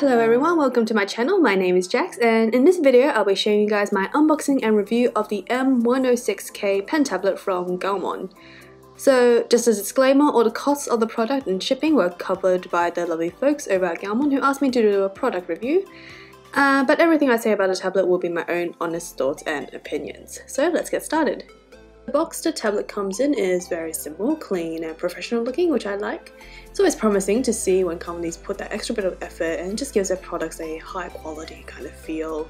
Hello everyone, welcome to my channel. My name is Jax and in this video I'll be showing you guys my unboxing and review of the M106K pen tablet from Gaomon. So just as a disclaimer, all the costs of the product and shipping were covered by the lovely folks over at Gaomon who asked me to do a product review. Uh, but everything I say about the tablet will be my own honest thoughts and opinions. So let's get started. The box the tablet comes in is very simple, clean and professional looking, which I like. So it's promising to see when companies put that extra bit of effort and just gives their products a high quality kind of feel.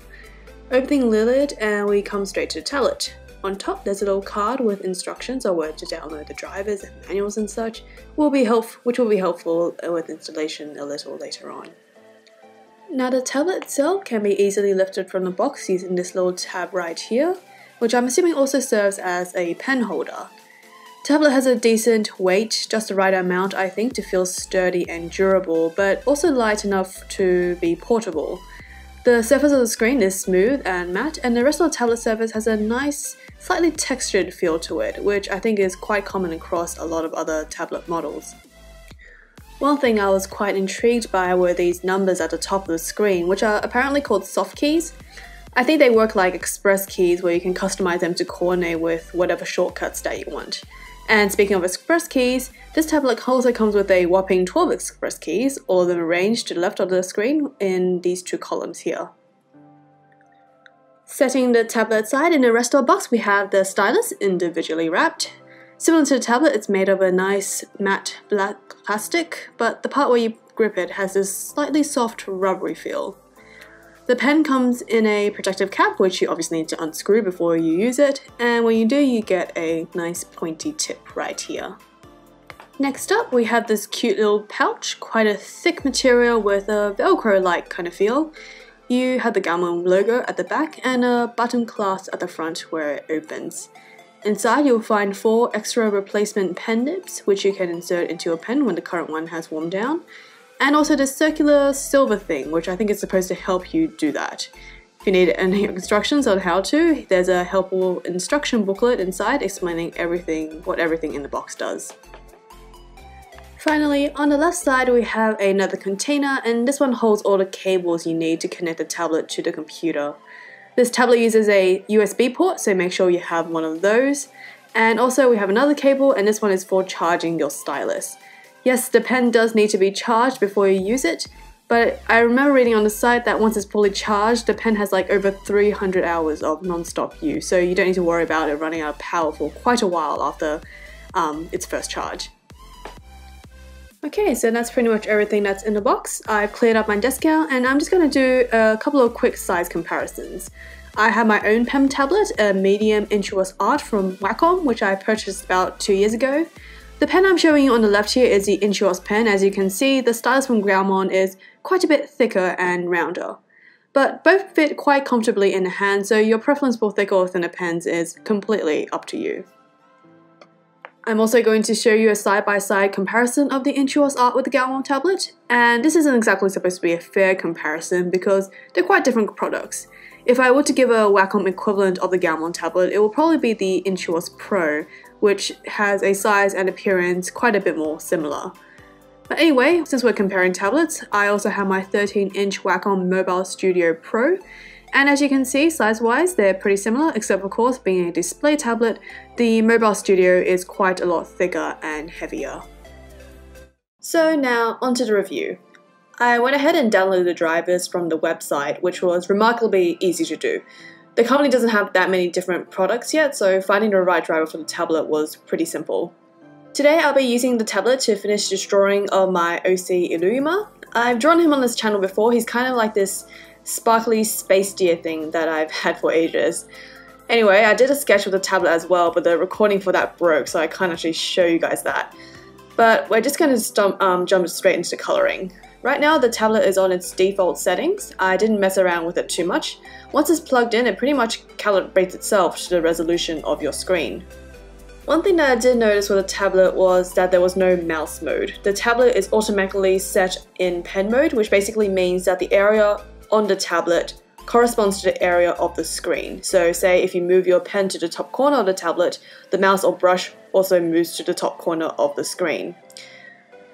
Opening lid and we come straight to the tablet. On top there's a little card with instructions on where to download the drivers and manuals and such, will be help which will be helpful with installation a little later on. Now the tablet itself can be easily lifted from the box using this little tab right here which I'm assuming also serves as a pen holder. Tablet has a decent weight, just the right amount I think to feel sturdy and durable, but also light enough to be portable. The surface of the screen is smooth and matte, and the rest of the tablet surface has a nice, slightly textured feel to it, which I think is quite common across a lot of other tablet models. One thing I was quite intrigued by were these numbers at the top of the screen, which are apparently called soft keys. I think they work like express keys where you can customize them to coordinate with whatever shortcuts that you want. And speaking of express keys, this tablet also comes with a whopping 12 express keys, all of them arranged to the left of the screen in these two columns here. Setting the tablet aside, in the rest of the box we have the stylus individually wrapped. Similar to the tablet, it's made of a nice matte black plastic, but the part where you grip it has this slightly soft rubbery feel. The pen comes in a protective cap, which you obviously need to unscrew before you use it, and when you do, you get a nice pointy tip right here. Next up, we have this cute little pouch, quite a thick material with a velcro-like kind of feel. You have the Gaomon logo at the back and a button clasp at the front where it opens. Inside you'll find four extra replacement pen nibs, which you can insert into your pen when the current one has warmed down, and also the circular silver thing, which I think is supposed to help you do that. If you need any instructions on how to, there's a helpful instruction booklet inside explaining everything, what everything in the box does. Finally, on the left side we have another container and this one holds all the cables you need to connect the tablet to the computer. This tablet uses a USB port, so make sure you have one of those. And also we have another cable and this one is for charging your stylus. Yes, the pen does need to be charged before you use it, but I remember reading on the site that once it's fully charged, the pen has like over 300 hours of non-stop use, so you don't need to worry about it running out of power for quite a while after um, its first charge. Okay, so that's pretty much everything that's in the box. I've cleared up my desk now, and I'm just going to do a couple of quick size comparisons. I have my own pen tablet, a medium Intuos art from Wacom, which I purchased about two years ago. The pen I'm showing you on the left here is the Intuos pen. As you can see, the stylus from Gaomon is quite a bit thicker and rounder. But both fit quite comfortably in the hand, so your preference for thicker or thinner pens is completely up to you. I'm also going to show you a side-by-side -side comparison of the Intuos art with the Gaomon tablet, and this isn't exactly supposed to be a fair comparison because they're quite different products. If I were to give a Wacom equivalent of the Gaomon tablet, it will probably be the Intuos Pro, which has a size and appearance quite a bit more similar. But anyway, since we're comparing tablets, I also have my 13-inch Wacom Mobile Studio Pro, and as you can see, size-wise, they're pretty similar, except of course, being a display tablet, the Mobile Studio is quite a lot thicker and heavier. So now, onto the review. I went ahead and downloaded the drivers from the website, which was remarkably easy to do. The company doesn't have that many different products yet, so finding the right driver for the tablet was pretty simple. Today I'll be using the tablet to finish this drawing of my OC Illuma. I've drawn him on this channel before, he's kind of like this sparkly space deer thing that I've had for ages. Anyway, I did a sketch with the tablet as well, but the recording for that broke, so I can't actually show you guys that. But we're just going to um, jump straight into coloring. Right now the tablet is on its default settings. I didn't mess around with it too much. Once it's plugged in, it pretty much calibrates itself to the resolution of your screen. One thing that I did notice with the tablet was that there was no mouse mode. The tablet is automatically set in pen mode, which basically means that the area on the tablet corresponds to the area of the screen. So say if you move your pen to the top corner of the tablet, the mouse or brush also moves to the top corner of the screen.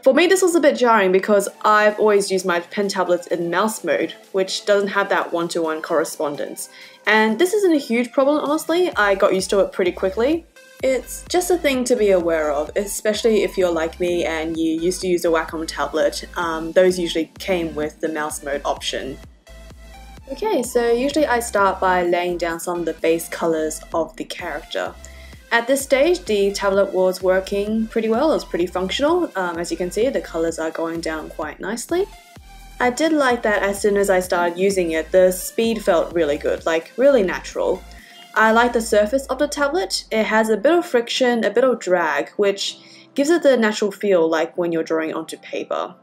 For me, this was a bit jarring because I've always used my pen tablets in mouse mode, which doesn't have that one to one correspondence. And this isn't a huge problem, honestly, I got used to it pretty quickly. It's just a thing to be aware of, especially if you're like me and you used to use a Wacom tablet. Um, those usually came with the mouse mode option. Okay, so usually I start by laying down some of the base colors of the character. At this stage, the tablet was working pretty well, it was pretty functional. Um, as you can see, the colors are going down quite nicely. I did like that as soon as I started using it, the speed felt really good, like really natural. I like the surface of the tablet. It has a bit of friction, a bit of drag, which gives it the natural feel like when you're drawing onto paper.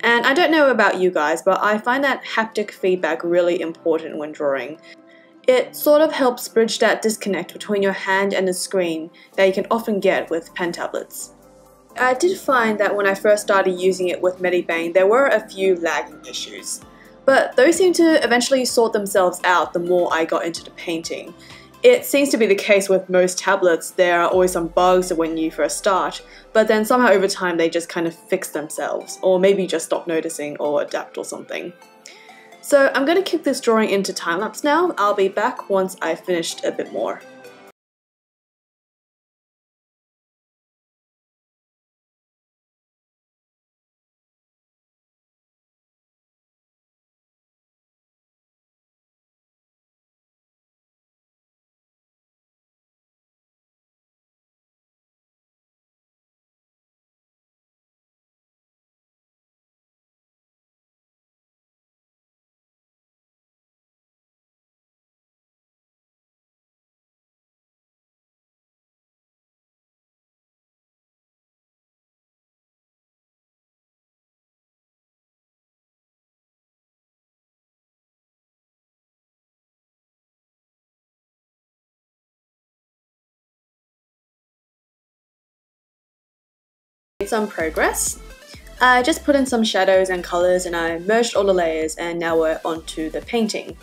And I don't know about you guys, but I find that haptic feedback really important when drawing. It sort of helps bridge that disconnect between your hand and the screen that you can often get with pen tablets. I did find that when I first started using it with Medibang, there were a few lagging issues. But those seemed to eventually sort themselves out the more I got into the painting. It seems to be the case with most tablets, there are always some bugs when you first start, but then somehow over time they just kind of fix themselves, or maybe just stop noticing or adapt or something. So I'm going to kick this drawing into time-lapse now. I'll be back once I've finished a bit more. Some progress. I just put in some shadows and colours and I merged all the layers and now we're onto the painting.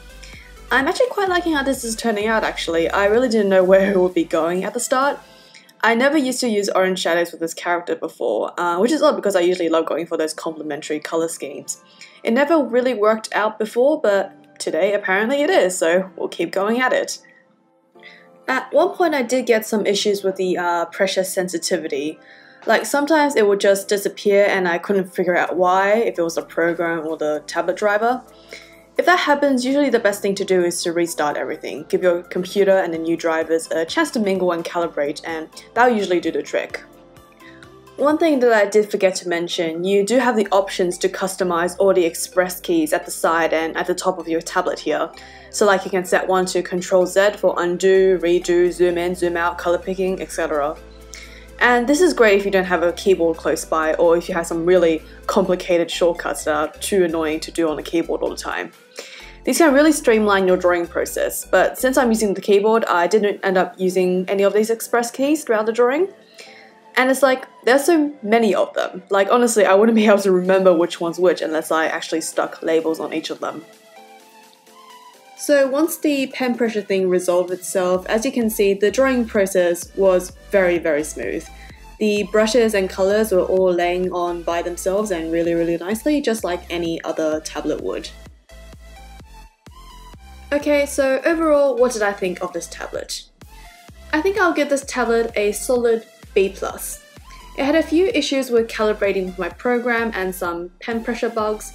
I'm actually quite liking how this is turning out actually. I really didn't know where it would be going at the start. I never used to use orange shadows with this character before, uh, which is odd because I usually love going for those complementary colour schemes. It never really worked out before, but today apparently it is, so we'll keep going at it. At one point I did get some issues with the uh, pressure sensitivity. Like sometimes it would just disappear and I couldn't figure out why, if it was the program or the tablet driver. If that happens, usually the best thing to do is to restart everything, give your computer and the new drivers a chance to mingle and calibrate, and that'll usually do the trick. One thing that I did forget to mention, you do have the options to customize all the express keys at the side and at the top of your tablet here. So like you can set one to Control Z for undo, redo, zoom in, zoom out, color picking, etc. And this is great if you don't have a keyboard close by or if you have some really complicated shortcuts that are too annoying to do on a keyboard all the time. These can really streamline your drawing process, but since I'm using the keyboard, I didn't end up using any of these express keys throughout the drawing. And it's like, there's so many of them. Like, honestly, I wouldn't be able to remember which one's which unless I actually stuck labels on each of them. So once the pen pressure thing resolved itself, as you can see, the drawing process was very, very smooth. The brushes and colors were all laying on by themselves and really, really nicely, just like any other tablet would. Okay, so overall, what did I think of this tablet? I think I'll give this tablet a solid B+. It had a few issues with calibrating with my program and some pen pressure bugs,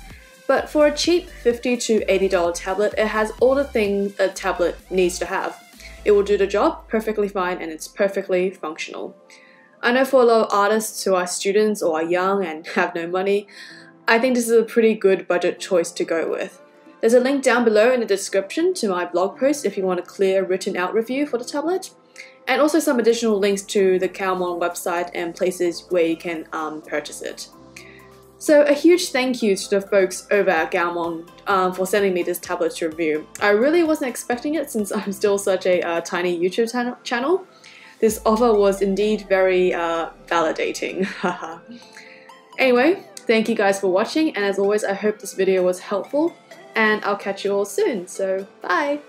but for a cheap 50 to $80 tablet, it has all the things a tablet needs to have. It will do the job perfectly fine and it's perfectly functional. I know for a lot of artists who are students or are young and have no money, I think this is a pretty good budget choice to go with. There's a link down below in the description to my blog post if you want a clear written out review for the tablet, and also some additional links to the Gaomon website and places where you can um, purchase it. So a huge thank you to the folks over at Gaomon um, for sending me this tablet to review. I really wasn't expecting it since I'm still such a uh, tiny YouTube channel. This offer was indeed very uh, validating. anyway, thank you guys for watching and as always I hope this video was helpful and I'll catch you all soon, so bye!